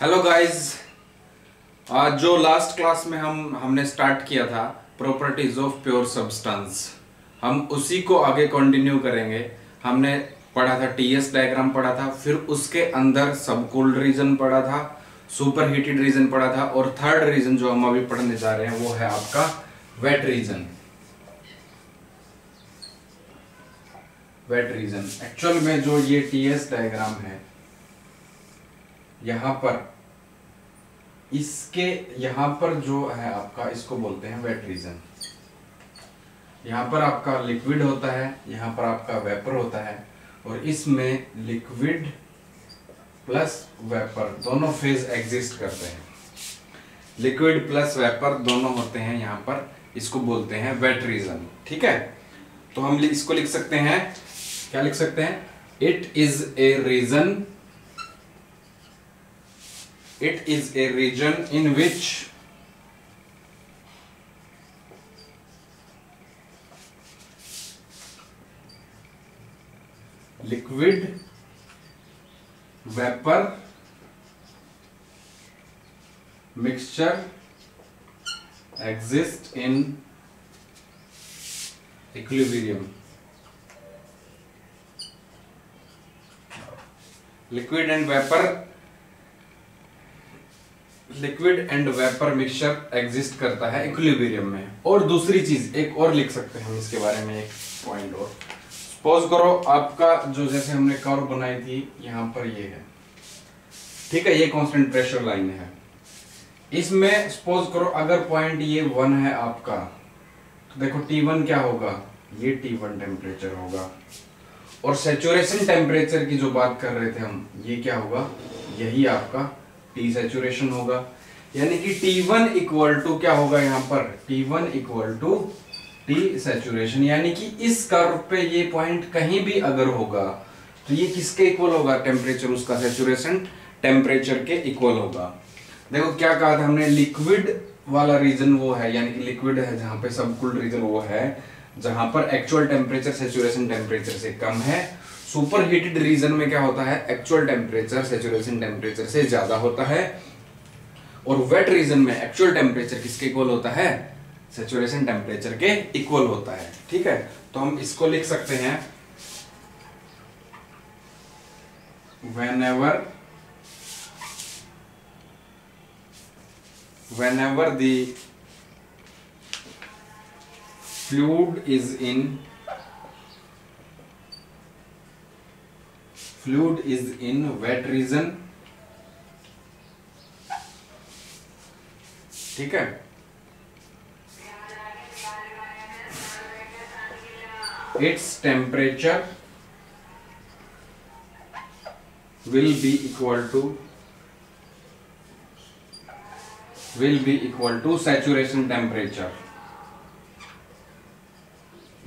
Hello guys आज जो last class में हम हमने स्टार्ट किया था प्रॉपर्टीज ऑफ प्योर सब्सटेंस हम उसी को आगे कंटिन्यू करेंगे हमने पढ़ा था टीएस डायग्राम पढ़ा था फिर उसके अंदर सबकूल्ड रीजन पढ़ा था सुपर हीटेड रीजन पढ़ा था और थर्ड रीजन जो हम अभी पढ़ने जा रहे हैं वो है आपका wet region wet region actual में जो ये टीएस डायग्राम है यहाँ पर इसके यहां पर जो है आपका इसको बोलते हैं वेट रीजन यहां पर आपका लिक्विड होता है यहां पर आपका वेपर होता है और इसमें लिक्विड प्लस वेपर दोनों फेज एग्जिस्ट करते हैं लिक्विड प्लस वेपर दोनों होते हैं यहां पर इसको बोलते हैं वेट रीजन ठीक है तो हम इसको लिख सकते हैं क्या लिख सकते हैं it is a region it is a region in which liquid vapor mixture exists in equilibrium liquid and vapor liquid and vapour mixture exist करता है इक्विलिब्रियम में और दूसरी चीज एक और लिख सकते हैं हम इसके बारे में एक पॉइंट और सपोज करो आपका जो जैसे हमने कर्व बनाई थी यहां पर ये है ठीक है ये कांस्टेंट प्रेशर लाइन है इसमें सपोज करो अगर पॉइंट ये वन है आपका तो देखो T1 क्या होगा ये T1 टेम्परेचर होगा और सेचुरेशन टेम्परेचर की जो बात कर रहे थे हम ये क्या होगा यही आपका टी सेचुरेशन होगा यानी कि टी वन इक्वल टू क्या होगा यहां पर T one equal to T saturation यानी कि इस कर्व पे ये पॉइंट कहीं भी अगर होगा तो ये किसके इक्वल होगा टेम्परेचर उसका सेचुरेशन टेम्परेचर के इक्वल होगा देखो क्या कहा था हमने लिक्विड वाला रीजन वो है यानी कि लिक्विड है जहां पे सब कुल रीजन वो है जहां पर एक्चुअल टेम्परेचर सेचुरेशन टेम्परेचर से कम है सुपर हीटेड रीजन में क्या होता है एक्चुअल टेम्परेचर सेचुरेशन टेम्परेचर से ज्यादा होता है और वेट रीजन में एक्चुअल टेम्परेचर किसके इक्वल होता है सेचुरेशन टेम्परेचर के इक्वल होता है ठीक है तो हम इसको लिख सकते हैं whenever whenever दूड is in fluid is in wet region ठीक है its temperature will be equal to will be equal to saturation temperature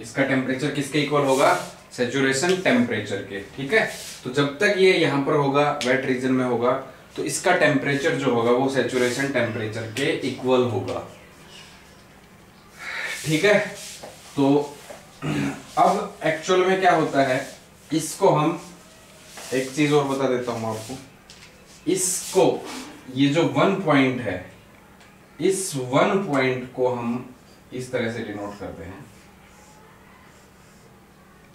इसका टेम्परेचर किसके इक्वल होगा सेचुरेशन टेम्परेचर के ठीक है तो जब तक ये यहाँ पर होगा वेट रीजन में होगा तो इसका टेम्परेचर जो होगा वो सेचुरेशन टेम्परेचर के इक्वल होगा ठीक है तो अब एक्चुअल में क्या होता है इसको हम एक चीज और बता देता हूं आपको इसको ये जो वन पॉइंट है इस वन पॉइंट को हम इस तरह से डिनोट करते हैं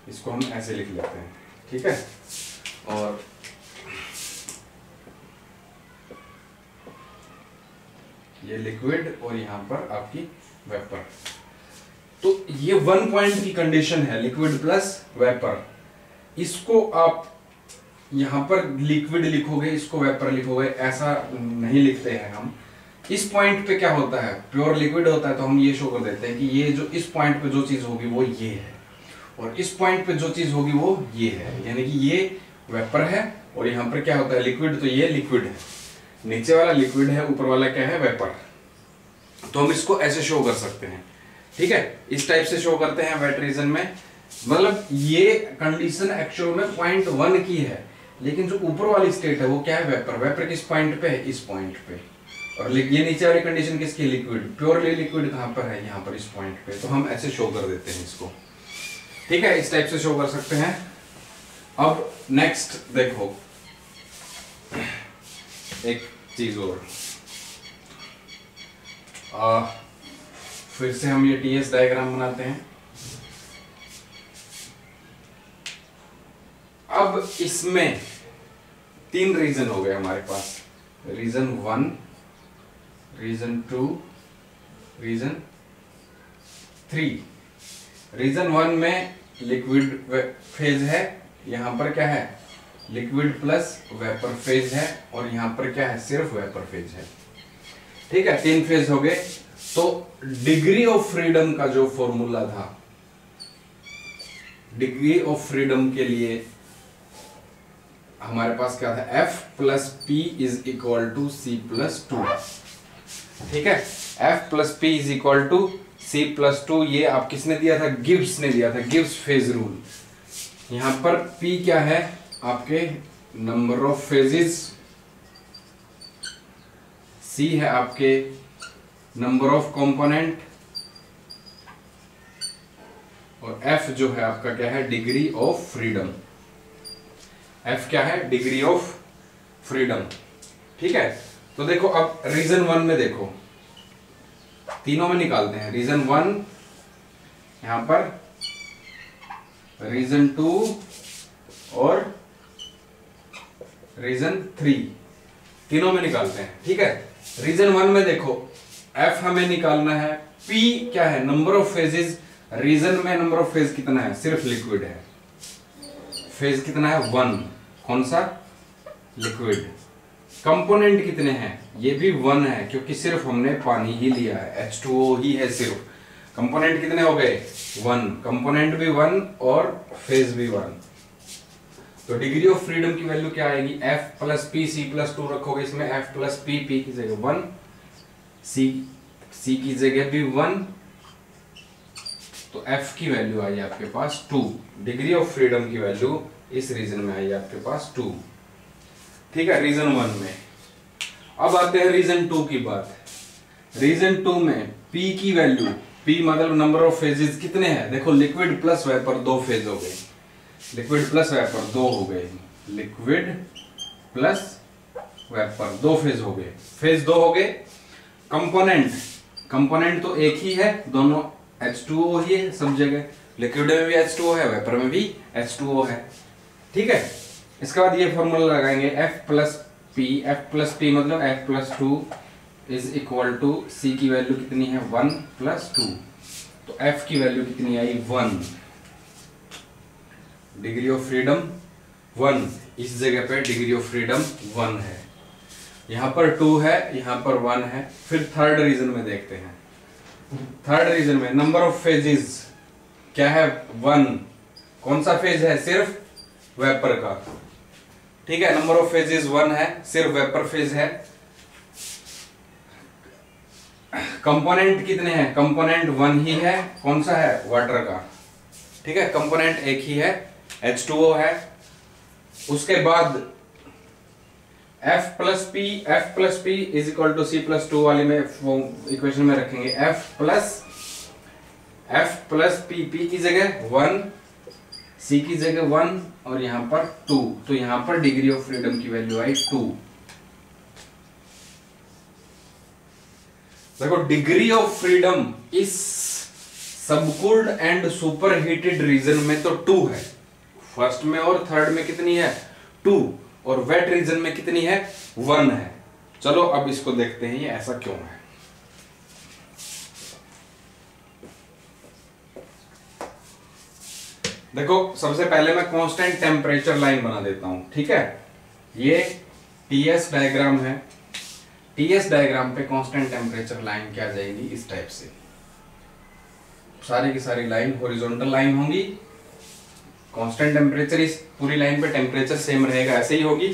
इसको हम ऐसे लिख लेते हैं ठीक है और ये लिक्विड और यहाँ पर आपकी वेपर तो ये वन पॉइंट की कंडीशन है लिक्विड प्लस वेपर इसको आप यहां पर लिक्विड लिखोगे इसको वेपर लिखोगे ऐसा नहीं लिखते हैं हम इस पॉइंट पे क्या होता है प्योर लिक्विड होता है तो हम ये शो कर देते हैं कि ये जो इस पॉइंट पे जो चीज होगी वो ये है और इस पॉइंट पे जो चीज होगी वो ये है यानी कि ये वेपर है और यहाँ पर क्या होता है लिक्विड तो ये लिक्विड है नीचे वाला लिक्विड है ऊपर वाला क्या है वेपर तो हम इसको ऐसे शो कर सकते हैं ठीक है इस टाइप से शो करते हैं वेट रीजन में मतलब ये कंडीशन एक्चुअल में पॉइंट वन की है लेकिन जो ऊपर वाली स्टेट है वो क्या है वेपर वेपर किस पॉइंट पे है इस पॉइंट पे और ये नीचे वाली कंडीशन किसकी लिक्विड प्योरली लिक्विड कहां पर है यहां पर इस पॉइंट पे तो हम ऐसे शो कर देते हैं इसको ठीक है इस टाइप से शो कर सकते हैं अब नेक्स्ट देखो एक चीज और आ, फिर से हम ये टीएस डायग्राम बनाते हैं अब इसमें तीन रीजन हो गए हमारे पास region one region two region three region one में लिक्विड फेज है यहां पर क्या है लिक्विड प्लस वेपर फेज है और यहां पर क्या है सिर्फ वेपर फेज है ठीक है तीन फेज हो गए तो डिग्री ऑफ फ्रीडम का जो फॉर्मूला था डिग्री ऑफ फ्रीडम के लिए हमारे पास क्या था F plus P is equal to C plus two ठीक है F plus P is equal to C plus two ये आप किसने दिया था गिब्स ने दिया था गिब्स फेज रूल यहां पर पी क्या है आपके नंबर ऑफ फेजेस सी है आपके नंबर ऑफ कंपोनेंट और एफ जो है आपका क्या है डिग्री ऑफ फ्रीडम एफ क्या है डिग्री ऑफ फ्रीडम ठीक है तो देखो अब रीजन वन में देखो तीनों में निकालते हैं रीजन वन यहां पर रीजन टू और रीजन थ्री तीनों में निकालते हैं ठीक है रीजन वन में देखो एफ हमें निकालना है पी क्या है नंबर ऑफ फेजेज रीजन में नंबर ऑफ फेज कितना है सिर्फ लिक्विड है फेज कितना है वन कौन सा लिक्विड कंपोनेंट कितने हैं ये भी वन है क्योंकि सिर्फ हमने पानी ही लिया है एच टू ही है सिर्फ कंपोनेंट कितने हो गए वन कंपोनेंट भी वन और फेज भी वन तो डिग्री ऑफ फ्रीडम की वैल्यू क्या आएगी F plus P C plus two रखोगे इसमें एफ प्लस पी पी की जगह वन सी सी की जगह भी वन तो एफ की वैल्यू आई आपके पास टू डिग्री ऑफ फ्रीडम की वैल्यू इस रीजन में आई आपके पास टू ठीक है रीजन वन में अब आते हैं रीजन टू की बात रीजन टू में पी की वैल्यू पी मतलब नंबर ऑफ फेजेस कितने हैं देखो लिक्विड प्लस वेपर दो फेज हो गए लिक्विड प्लस वेपर दो हो गए लिक्विड प्लस वेपर दो फेज हो गए फेज दो हो गए कंपोनेंट कंपोनेंट तो एक ही है दोनों एच टू ओ ही है सब जगह लिक्विड में भी एच टू ओ है वेपर में भी एच टू ओ है ठीक है इसके बाद ये फॉर्मूला लगाएंगे F plus P F plus P मतलब F plus two is equal to C की वैल्यू कितनी है वन प्लस टू तो एफ की वैल्यू कितनी आई one degree of freedom one इस जगह पे डिग्री ऑफ फ्रीडम वन है यहाँ पर टू है यहां पर वन है फिर थर्ड रीजन में देखते हैं थर्ड रीजन में नंबर ऑफ फेजेस क्या है वन कौन सा फेज है सिर्फ वेपर का ठीक है नंबर ऑफ फेजेस वन है सिर्फ वेपर फेज है कंपोनेंट कितने हैं कंपोनेंट वन ही है कौन सा है वाटर का ठीक है कंपोनेंट एक ही है H2O है उसके बाद F plus P F plus P is equal to C plus two वाली में इक्वेशन में रखेंगे F plus F plus P P की जगह वन सी की जगह वन और यहां पर टू तो यहां पर डिग्री ऑफ फ्रीडम की वैल्यू आई टू देखो डिग्री ऑफ फ्रीडम इस subcooled and super heated region में तो टू है फर्स्ट में और थर्ड में कितनी है टू और वेट रीजन में कितनी है वन है चलो अब इसको देखते हैं ये ऐसा क्यों है देखो सबसे पहले मैं कांस्टेंट टेम्परेचर लाइन बना देता हूं ठीक है ये टीएस डायग्राम है टीएस डायग्राम पे कांस्टेंट टेम्परेचर लाइन क्या जाएगी इस टाइप से सारी की सारी लाइन हॉरिजॉन्टल लाइन होंगी कांस्टेंट टेम्परेचर इस पूरी लाइन पे टेम्परेचर सेम रहेगा ऐसे ही होगी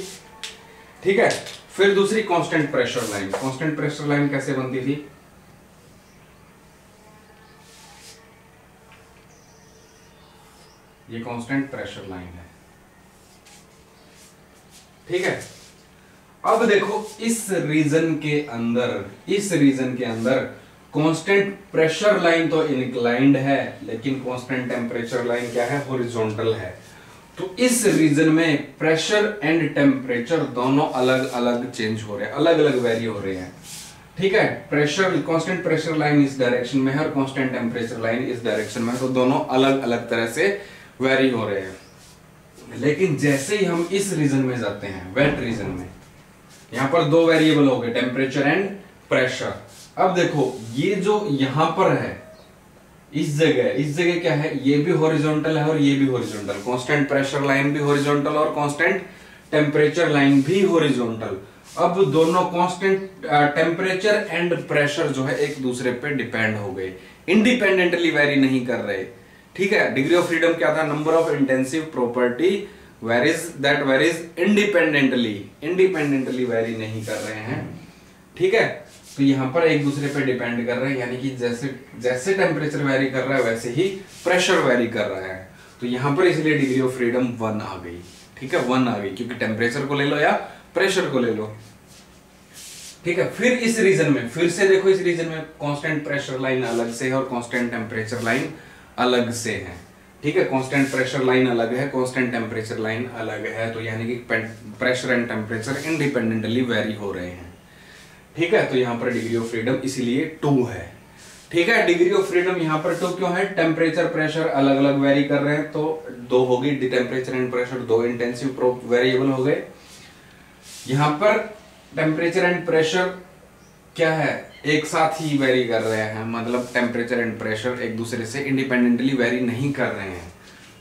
ठीक है फिर दूसरी constant pressure line constant pressure line कैसे बनती थी ये कांस्टेंट प्रेशर लाइन है ठीक है अब देखो इस रीजन के अंदर इस रीजन के अंदर कांस्टेंट प्रेशर लाइन तो इनक्लाइंड है लेकिन कांस्टेंट टेम्परेचर लाइन क्या है हॉरिजॉन्टल है तो इस रीजन में प्रेशर एंड टेम्परेचर दोनों अलग अलग चेंज हो रहे हैं अलग अलग वेरी हो रहे हैं ठीक है प्रेशर कांस्टेंट प्रेशर लाइन इस डायरेक्शन में है और कांस्टेंट टेम्परेचर लाइन इस डायरेक्शन में है तो दोनों अलग अलग तरह से वेरी हो रहे हैं लेकिन जैसे ही हम इस रीजन में जाते हैं वेट रीजन में यहां पर दो वेरिएबल हो गए टेम्परेचर एंड प्रेशर अब देखो ये जो यहां पर है इस जगह इस जगह क्या है ये भी हॉरिजॉन्टल है और ये भी हॉरिजॉन्टल कांस्टेंट प्रेशर लाइन भी हॉरिजॉन्टल और कांस्टेंट टेम्परेचर लाइन भी हॉरिजॉन्टल अब दोनों कांस्टेंट टेम्परेचर एंड प्रेशर जो है एक दूसरे पे डिपेंड हो गए इंडिपेंडेंटली वेरी नहीं कर रहे ठीक है डिग्री ऑफ फ्रीडम क्या था number of intensive property is that is independently independently vary नहीं कर रहे हैं ठीक है तो यहां पर एक दूसरे पे डिपेंड कर रहे हैं यानी कि जैसे जैसे टेम्परेचर वेरी कर रहा है वैसे ही प्रेशर वेरी कर रहा है तो यहां पर इसलिए डिग्री ऑफ फ्रीडम वन आ गई ठीक है वन आ गई क्योंकि टेम्परेचर को ले लो या प्रेशर को ले लो ठीक है फिर इस रीजन में फिर से देखो इस रीजन में कॉन्स्टेंट प्रेशर लाइन अलग से है और कॉन्स्टेंट टेम्परेचर लाइन अलग से है ठीक है कांस्टेंट प्रेशर लाइन अलग है कांस्टेंट टेम्परेचर लाइन अलग है तो यानी कि pressure and temperature independently vary हो रहे हैं ठीक है तो यहां पर डिग्री ऑफ फ्रीडम इसीलिए टू है ठीक है डिग्री ऑफ फ्रीडम यहां पर टू क्यों है टेम्परेचर प्रेशर अलग अलग वेरी कर रहे हैं तो दो होगी डी टेम्परेचर एंड प्रेशर दो इंटेंसिव प्रोप वेरिएबल हो गए यहां पर टेम्परेचर एंड प्रेशर क्या है एक साथ ही वेरी कर रहे हैं मतलब टेम्परेचर एंड प्रेशर एक दूसरे से इंडिपेंडेंटली वेरी नहीं कर रहे हैं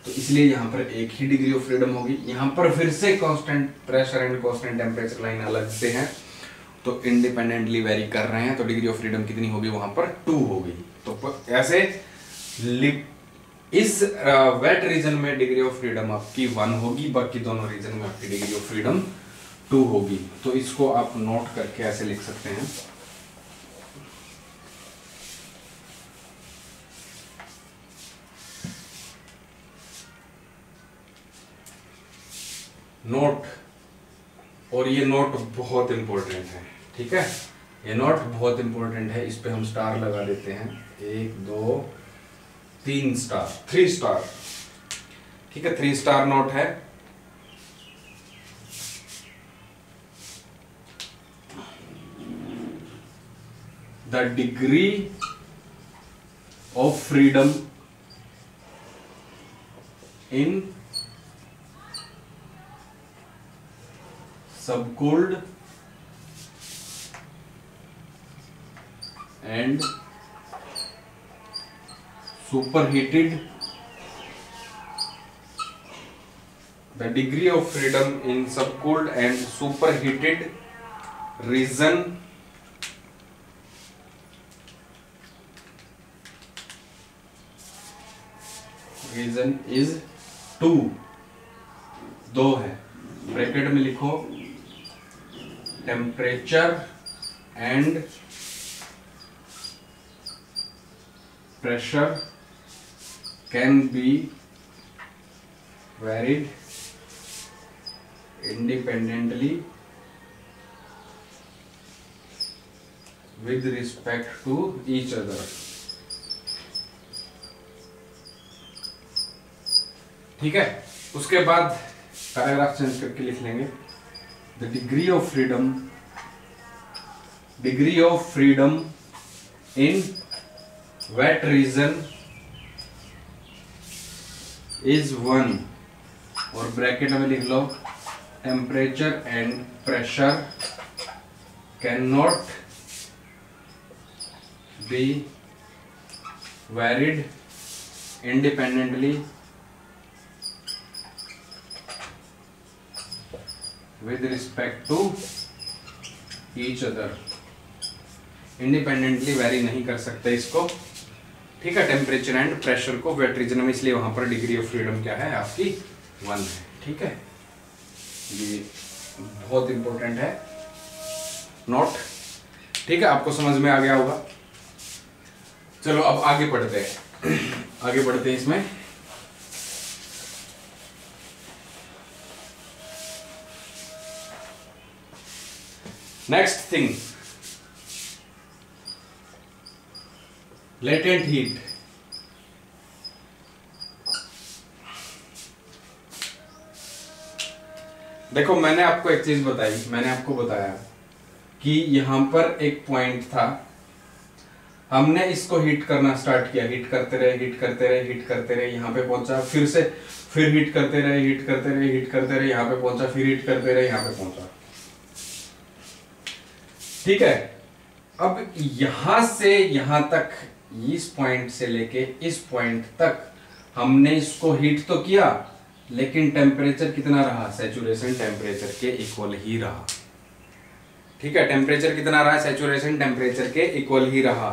तो इसलिए यहाँ पर एक ही डिग्री ऑफ फ्रीडम होगी यहाँ पर फिर से constant pressure and constant temperature line अलग से हैं तो इंडिपेंडेंटली वेरी कर रहे हैं तो डिग्री ऑफ फ्रीडम कितनी होगी वहां पर टू होगी तो ऐसे इस वेट रीजन में डिग्री ऑफ फ्रीडम आपकी वन होगी बाकी दोनों रीजन में आपकी डिग्री ऑफ फ्रीडम टू होगी तो इसको आप नोट करके ऐसे लिख सकते हैं नोट और ये नोट बहुत इंपॉर्टेंट है ठीक है ये नोट बहुत इंपॉर्टेंट है इस पर हम स्टार लगा देते हैं एक दो तीन स्टार थ्री स्टार ठीक है थ्री स्टार नोट है the degree of freedom in subcooled and superheated the degree of freedom in subcooled and superheated region region is two दो है ब्रैकेट में लिखो temperature and pressure can be varied independently with respect to each other ठीक है उसके बाद paragraph change करके लिख लेंगे the degree of freedom degree of freedom in wet region is one और ब्रैकेट में लिख लो temperature and pressure can not be varied independently with respect to each other independently vary नहीं कर सकते इसको ठीक है टेम्परेचर एंड प्रेशर को वेट्रीजन में इसलिए वहां पर डिग्री ऑफ फ्रीडम क्या है आपकी वन है ठीक है ये बहुत इंपॉर्टेंट है नोट ठीक है आपको समझ में आ गया होगा चलो अब आगे बढ़ते हैं आगे बढ़ते हैं इसमें नेक्स्ट थिंग लेटेंट हीट देखो मैंने आपको एक चीज बताई मैंने आपको बताया कि यहां पर एक पॉइंट था हमने इसको हीट करना स्टार्ट किया हीट करते रहे हीट करते रहे हीट करते रहे यहां पे पहुंचा फिर से फिर हीट करते रहे हीट करते रहे हीट करते रहे यहां पे पहुंचा फिर हीट करते रहे यहां पे पहुंचा ठीक है अब यहां से यहां तक इस पॉइंट से लेके इस पॉइंट तक हमने इसको हीट तो किया लेकिन टेम्परेचर कितना रहा सेचुरेशन टेम्परेचर के इक्वल ही रहा ठीक है टेम्परेचर कितना रहा सेचुरेशन टेम्परेचर के इक्वल ही रहा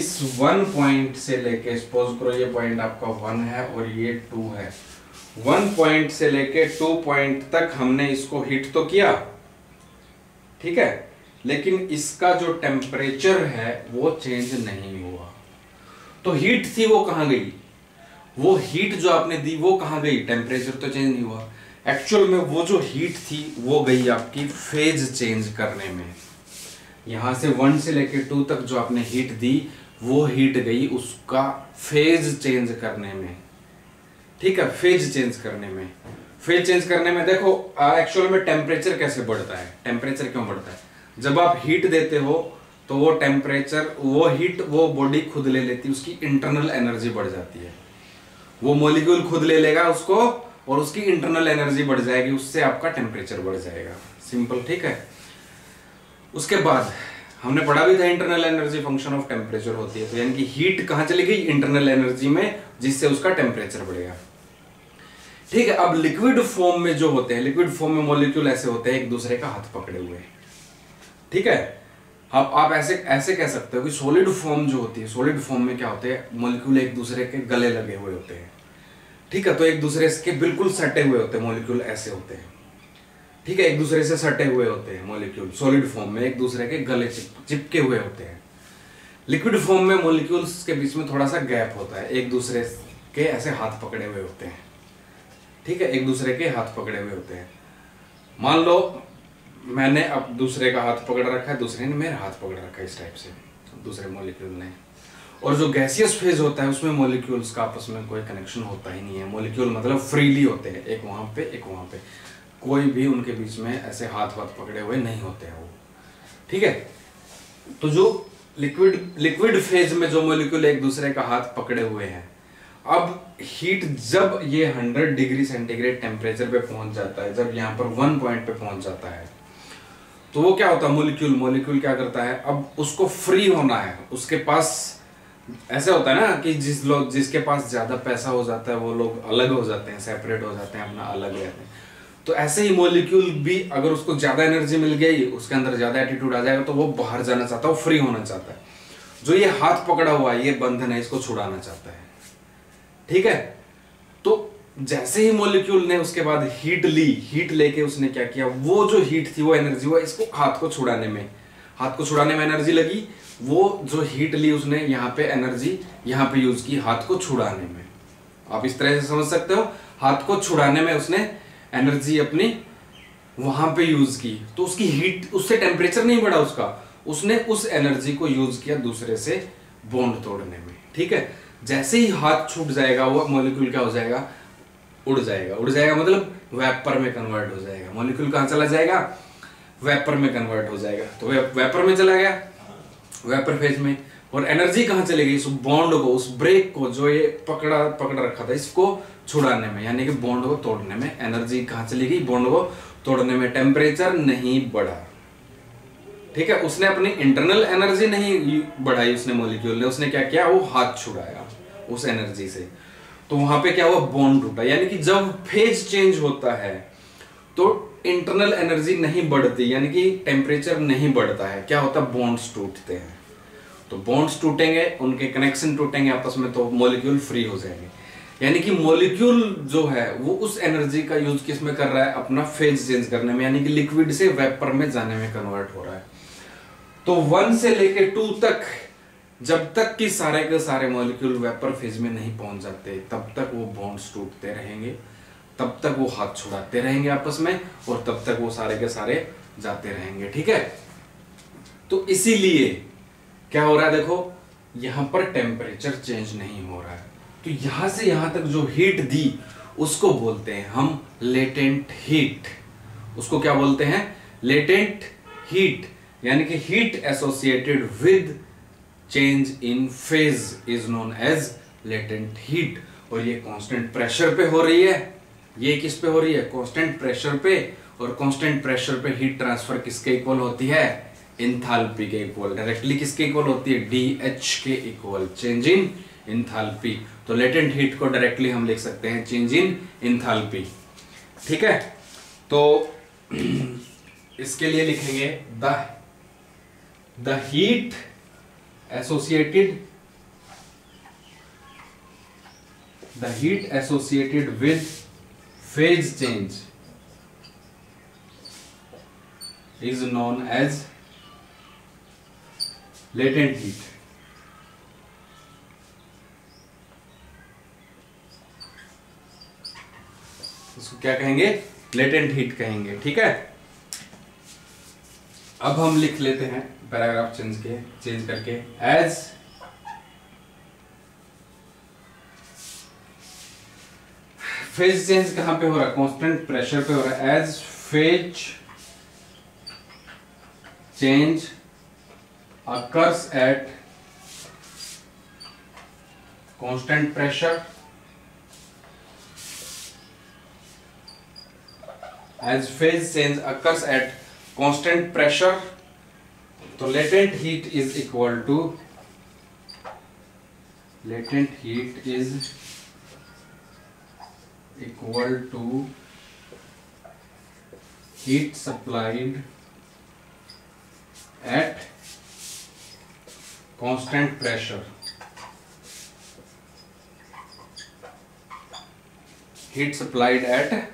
इस वन पॉइंट से लेके सपोज करो ये पॉइंट आपका वन है और ये टू है वन पॉइंट से लेके टू पॉइंट तक हमने इसको हीट तो किया ठीक है लेकिन इसका जो टेम्परेचर है वो चेंज नहीं हुआ तो हीट थी वो कहां गई वो हीट जो आपने दी वो कहां गई टेम्परेचर तो चेंज नहीं हुआ एक्चुअल में वो जो हीट थी वो गई आपकी फेज चेंज करने में यहां से वन से लेकर टू तक जो आपने हीट दी वो हीट गई उसका फेज चेंज करने में ठीक है फेज चेंज करने में फेज चेंज करने में देखो एक्चुअल में टेम्परेचर कैसे बढ़ता है टेम्परेचर क्यों बढ़ता है जब आप हीट देते हो तो वो टेम्परेचर वो हीट वो बॉडी खुद ले लेती है उसकी इंटरनल एनर्जी बढ़ जाती है वो मोलिक्यूल खुद ले लेगा उसको और उसकी इंटरनल एनर्जी बढ़ जाएगी उससे आपका टेम्परेचर बढ़ जाएगा सिंपल ठीक है उसके बाद हमने पढ़ा भी था internal energy function of temperature होती है तो यानी कि हीट कहाँ चली गई इंटरनल एनर्जी में जिससे उसका टेम्परेचर बढ़ेगा ठीक है अब लिक्विड फॉर्म में जो होते हैं लिक्विड फॉर्म में मॉलिक्यूल ऐसे होते हैं एक दूसरे का हाथ पकड़े हुए हैं ठीक है अब आप ऐसे ऐसे कह सकते हो कि सॉलिड फॉर्म जो होती है सॉलिड फॉर्म में क्या होते हैं मोलिक्यूल एक दूसरे के गले लगे हुए होते हैं ठीक है तो एक दूसरे के बिल्कुल सटे हुए होते हैं मोलिक्यूल ऐसे होते हैं ठीक है एक दूसरे से सटे हुए होते हैं मोलिक्यूल सॉलिड फॉर्म में एक दूसरे के गले चिपके हुए होते हैं लिक्विड फॉर्म में मोलिक्यूल्स के बीच में थोड़ा सा गैप होता है एक दूसरे के ऐसे हाथ पकड़े हुए होते हैं ठीक है एक दूसरे के हाथ पकड़े हुए होते हैं मान लो मैंने अब दूसरे का हाथ पकड़ रखा है दूसरे ने मेरा हाथ पकड़ रखा है इस टाइप से दूसरे मोलिक्यूल ने और जो गैसियस फेज होता है उसमें मोलिक्यूल्स का आपस में कोई कनेक्शन होता ही नहीं है मोलिक्यूल मतलब फ्रीली होते हैं एक वहाँ पे एक वहाँ पे कोई भी उनके बीच में ऐसे हाथ वाथ पकड़े हुए नहीं होते हैं वो ठीक है तो जो लिक्विड लिक्विड फेज में जो मोलिक्यूल एक दूसरे का हाथ पकड़े हुए हैं अब हीट जब ये 100 डिग्री सेंटीग्रेड टेम्परेचर पे पहुंच जाता है जब यहाँ पर वन पॉइंट पे पहुंच जाता है तो वो क्या होता है मोलिक्यूल मोलिक्यूल क्या करता है अब उसको फ्री होना है उसके पास ऐसे होता है ना कि जिस लोग जिसके पास ज़्यादा पैसा हो जाता है वो लोग अलग हो जाते हैं सेपरेट हो जाते हैं अपना अलग रहते हैं तो ऐसे ही मोलिक्यूल भी अगर उसको ज़्यादा एनर्जी मिल गई उसके अंदर ज़्यादा एटीट्यूड आ जाएगा तो वो बाहर जाना चाहता है वो फ्री होना चाहता है जो ये हाथ पकड़ा हुआ है ये बंधन है इसको छुड़ाना चाहता है ठीक है तो जैसे ही मोलिक्यूल ने उसके बाद हीट ली हीट लेके उसने क्या किया वो जो हीट थी वो एनर्जी हुआ इसको हाथ को छुड़ाने में हाथ को छुड़ाने में एनर्जी लगी वो जो हीट ली उसने यहाँ पे एनर्जी यहाँ पे यूज की हाथ को छुड़ाने में आप इस तरह से समझ सकते हो हाथ को छुड़ाने में उसने एनर्जी अपनी वहां पे यूज की तो उसकी हीट उससे टेम्परेचर नहीं बढ़ा उसका उसने उस एनर्जी को यूज किया दूसरे से बॉन्ड तोड़ने में ठीक है जैसे ही हाथ छूट जाएगा वो मोलिक्यूल क्या हो जाएगा उड़ जाएगा उड़ जाएगा मतलब वेपर में कन्वर्ट हो जाएगा मॉलिक्यूल कहां चला जाएगा वेपर में कन्वर्ट हो जाएगा तो वेपर में चला गया वेपर फेज में और एनर्जी कहां चली गई उस बॉन्ड को उस ब्रेक को जो ये पकड़ा पकड़ रखा था इसको छुड़ाने में यानी कि बॉन्ड को तोड़ने में एनर्जी कहां चली गई बॉन्ड को तोड़ने में टेम्परेचर नहीं बढ़ा ठीक है उसने अपनी इंटरनल एनर्जी नहीं बढ़ाई उसने मोलिक्यूल ने उसने क्या किया वो हाथ छुड़ाया उस एनर्जी से तो वहां पे क्या हुआ बॉन्ड टूटा यानी कि जब फेज चेंज होता है तो इंटरनल एनर्जी नहीं बढ़ती यानी कि टेम्परेचर नहीं बढ़ता है क्या होता है बॉन्ड्स टूटते हैं तो बॉन्ड्स टूटेंगे उनके कनेक्शन टूटेंगे आपस में तो मोलिक्यूल फ्री हो जाएंगे यानी कि मोलिक्यूल जो है वो उस एनर्जी का यूज किस में कर रहा है अपना फेज चेंज करने में यानी कि लिक्विड से वेपर में जाने में कन्वर्ट हो रहा है तो वन से लेके टू तक जब तक कि सारे के सारे मॉलिक्यूल वेपर फेज में नहीं पहुंच जाते तब तक वो बॉन्ड्स टूटते रहेंगे तब तक वो हाथ छुड़ाते रहेंगे आपस में और तब तक वो सारे के सारे जाते रहेंगे ठीक है तो इसीलिए क्या हो रहा है देखो यहां पर टेम्परेचर चेंज नहीं हो रहा है तो यहां से यहां तक जो हीट दी उसको बोलते हैं हम लेटेंट हीट उसको क्या बोलते हैं लेटेंट हीट यानी कि heat associated with change in phase is known as latent heat और ये कांस्टेंट प्रेशर पे हो रही है ये किस पे हो रही है कांस्टेंट प्रेशर पे और कांस्टेंट प्रेशर पे हीट ट्रांसफर किसके इक्वल होती है इंथाल्पी के इक्वल डायरेक्टली किसके इक्वल होती है डी एच के इक्वल चेंज इन इंथालपी तो लेटेंट हीट को डायरेक्टली हम लिख सकते हैं चेंज इन इंथाल्पी ठीक है तो इसके लिए लिखेंगे the heat associated the heat associated with phase change is known as latent heat इसको क्या कहेंगे लेटेंट हीट कहेंगे ठीक है अब हम लिख लेते हैं पैराग्राफ चेंज के चेंज करके एज फेज चेंज कहां पे हो रहा है कॉन्स्टेंट प्रेशर पे हो रहा है as phase change occurs at constant pressure as phase change occurs at constant pressure So latent heat is equal to heat supplied at constant pressure. Heat supplied at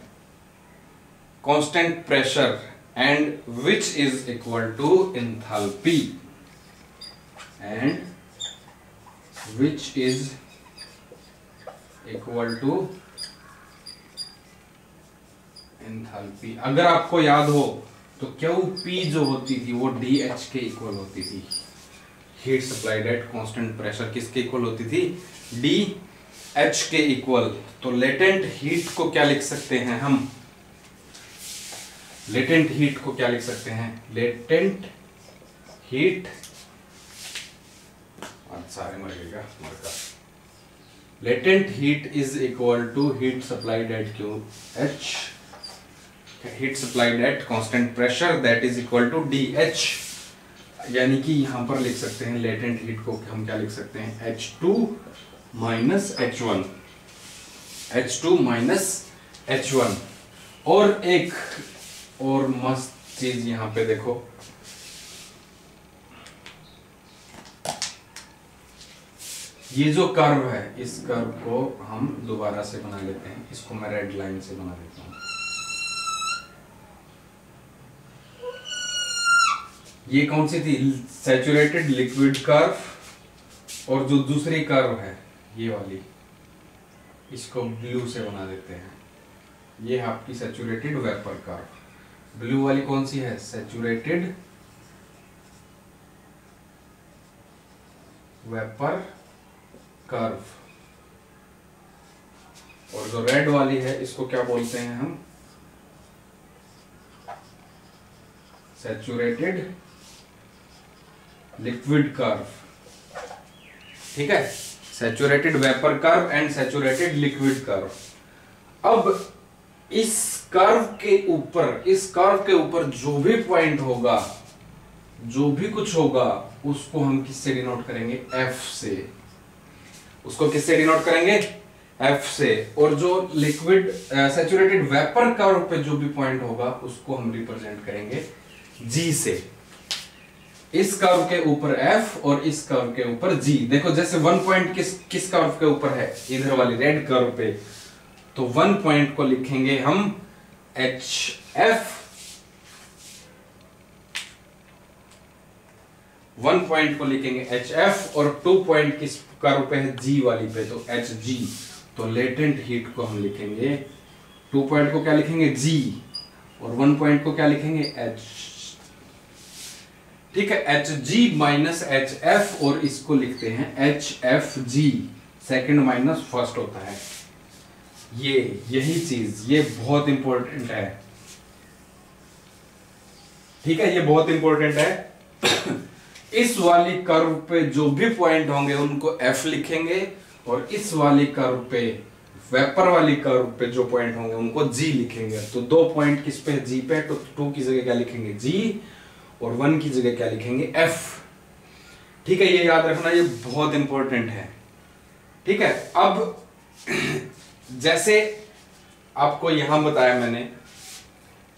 constant pressure and which is equal to enthalpy and which is equal to enthalpy अगर आपको याद हो तो क्यों P जो होती थी वो डी एच के इक्वल होती थी heat supplied at constant pressure किसके इक्वल होती थी डी एच के इक्वल तो लेटेंट हीट को क्या लिख सकते हैं हम लेटेंट हीट को क्या लिख सकते हैं लेटेंट हीट सारे मरेगा गएगा मरका latent heat is equal to heat supplied at Q H heat supplied at constant pressure that is equal to D H यानी कि यहां पर लिख सकते हैं लेटेंट हीट को हम क्या लिख सकते हैं H two minus H one H two minus H one और एक और मस्त चीज यहाँ पे देखो ये जो कर्व है इस कर्व को हम दोबारा से बना लेते हैं इसको मैं रेड लाइन से बना लेता हूं ये कौन सी थी सेचुरेटेड लिक्विड कर्व और जो दूसरी कर्व है ये वाली इसको ब्लू से बना देते हैं ये आपकी सेचुरेटेड वेपर कर्व ब्लू वाली कौन सी है सेचुरेटेड वेपर कर्व और जो रेड वाली है इसको क्या बोलते हैं हम सेचुरेटेड लिक्विड कर्व ठीक है saturated vapour curve and saturated liquid curve अब इस कर्व के ऊपर इस कर्व के ऊपर जो भी पॉइंट होगा जो भी कुछ होगा उसको हम किससे डिनोट करेंगे एफ से उसको किससे डिनोट करेंगे एफ से और जो लिक्विड सेचुरेटेड वेपर कर्व पे जो भी पॉइंट होगा उसको हम रिप्रेजेंट करेंगे जी से इस कर्व के ऊपर एफ और इस कर्व के ऊपर जी देखो जैसे वन पॉइंट किस किस कर्व के ऊपर है इधर वाली रेड कर्व पे तो वन पॉइंट को लिखेंगे हम एच एफ वन पॉइंट को लिखेंगे एच एफ और टू पॉइंट किस कर्व पे है जी वाली पे तो एच जी तो लेटेंट हीट को हम लिखेंगे टू पॉइंट को क्या लिखेंगे जी और वन पॉइंट को क्या लिखेंगे एच ठीक है H G minus H F और इसको लिखते हैं H F G second minus first होता है ये यही चीज ये बहुत इंपॉर्टेंट है ठीक है ये बहुत इंपॉर्टेंट है इस वाली कर्व पे जो भी पॉइंट होंगे उनको एफ लिखेंगे और इस वाली कर्व पे वेपर वाली कर्व पे जो पॉइंट होंगे उनको जी लिखेंगे तो दो पॉइंट किस पे जी पे तो टू की जगह क्या लिखेंगे जी और वन की जगह क्या लिखेंगे एफ ठीक है ये याद रखना ये बहुत इंपॉर्टेंट है ठीक है अब जैसे आपको यहां बताया मैंने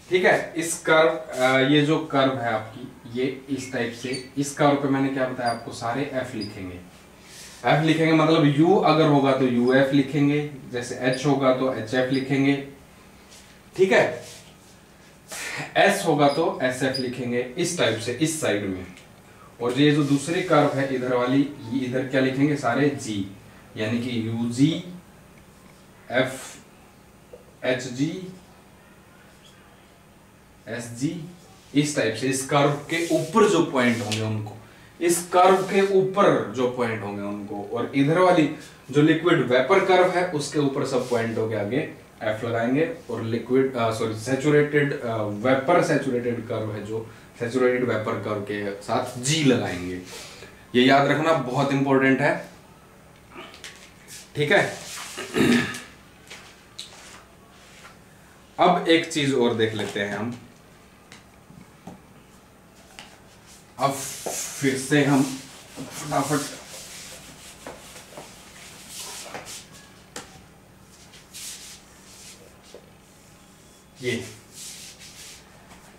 ठीक है इस कर्व ये जो कर्व है आपकी ये इस टाइप से इस कर्व पे मैंने क्या बताया आपको सारे एफ लिखेंगे एफ लिखेंगे मतलब यू अगर होगा तो यू एफ लिखेंगे जैसे एच होगा तो एच एफ लिखेंगे ठीक है एस होगा तो एस एफ लिखेंगे इस टाइप से इस साइड में और ये जो दूसरी कर्व है इधर वाली इधर क्या लिखेंगे सारे जी यानी कि U G F H G S G इस टाइप से इस कर्व के ऊपर जो पॉइंट होंगे उनको इस कर्व के ऊपर जो पॉइंट होंगे उनको और इधर वाली जो लिक्विड वेपर कर्व है उसके ऊपर सब पॉइंट हो गए आगे एफ लगाएंगे और liquid sorry saturated vapour saturated curve है जो सेचुरेटेड वेपर कर्व के साथ जी लगाएंगे ये याद रखना बहुत इंपॉर्टेंट है ठीक है अब एक चीज और देख लेते हैं हम अब फिर से हम फटाफट ये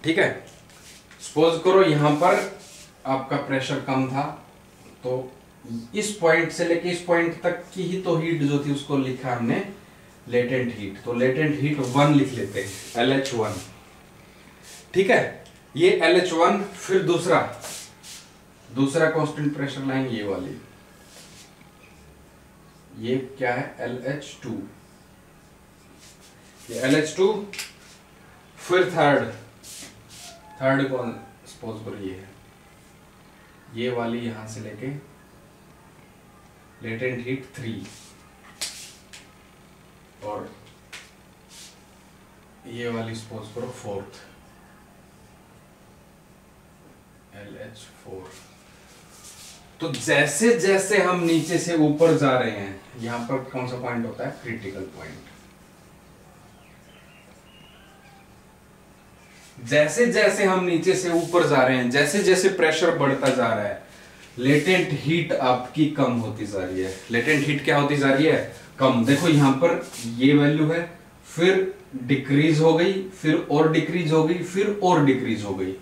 ठीक है सपोज करो यहां पर आपका प्रेशर कम था तो इस पॉइंट से लेके इस पॉइंट तक की ही तो हीट जो थी उसको लिखा हमने लेटेंट हीट तो लेटेंट हीट वन लिख लेते हैं एल एच वन ठीक है ये एल एच वन फिर दूसरा दूसरा कांस्टेंट प्रेशर लाइन ये वाली ये क्या है एल एच टू ये एल एच टू फिर थर्ड थर्ड कौन सपोज ये है ये वाली यहां से लेके लेटेंट हीट थ्री और ये वाली स्पोज करो फोर्थ एल एच फोर तो जैसे जैसे हम नीचे से ऊपर जा रहे हैं यहां पर कौन सा पॉइंट होता है क्रिटिकल पॉइंट जैसे जैसे हम नीचे से ऊपर जा रहे हैं जैसे जैसे प्रेशर बढ़ता जा रहा है लेटेंट हीट आपकी कम होती जा रही है लेटेंट हीट क्या होती जा रही है कम देखो यहाँ पर ये वैल्यू है फिर डिक्रीज हो गई फिर और डिक्रीज हो गई फिर और डिक्रीज हो गई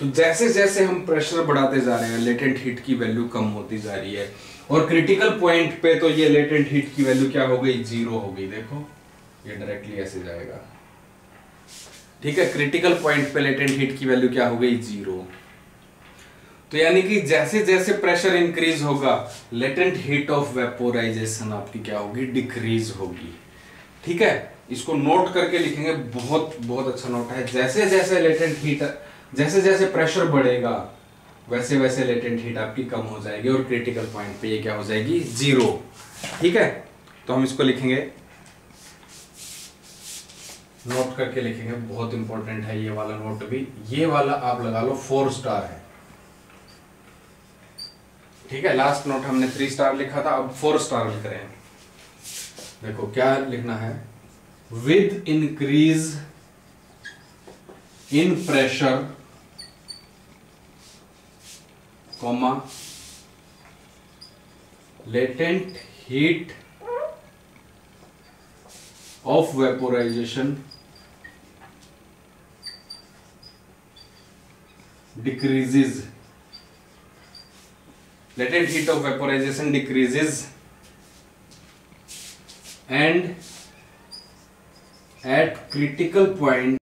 तो जैसे जैसे हम प्रेशर बढ़ाते जा रहे हैं लेटेंट हीट की वैल्यू कम होती जा रही है और क्रिटिकल पॉइंट पे तो ये लेटेंट हीट की वैल्यू क्या हो गई जीरो हो गई देखो ये डायरेक्टली ऐसे जाएगा ठीक है क्रिटिकल पॉइंट पे लेटेंट हीट की वैल्यू क्या हो गई जीरो तो यानी कि जैसे जैसे प्रेशर इंक्रीज होगा लेटेंट हीट ऑफ वेपोराइजेशन आपकी क्या होगी डिक्रीज होगी ठीक है इसको नोट करके लिखेंगे बहुत बहुत अच्छा नोट है जैसे जैसे लेटेंट हीट जैसे जैसे प्रेशर बढ़ेगा वैसे वैसे लेटेंट हीट आपकी कम हो जाएगी और क्रिटिकल पॉइंट पे ये क्या हो जाएगी जीरो ठीक है तो हम इसको लिखेंगे नोट करके लिखेंगे बहुत इंपॉर्टेंट है ये वाला नोट भी ये वाला आप लगा लो फोर स्टार है ठीक है लास्ट नोट हमने थ्री स्टार लिखा था अब फोर स्टार लिख रहे हैं देखो क्या लिखना है with increase in pressure comma latent heat of vaporization decreases latent heat of vaporization decreases and at critical point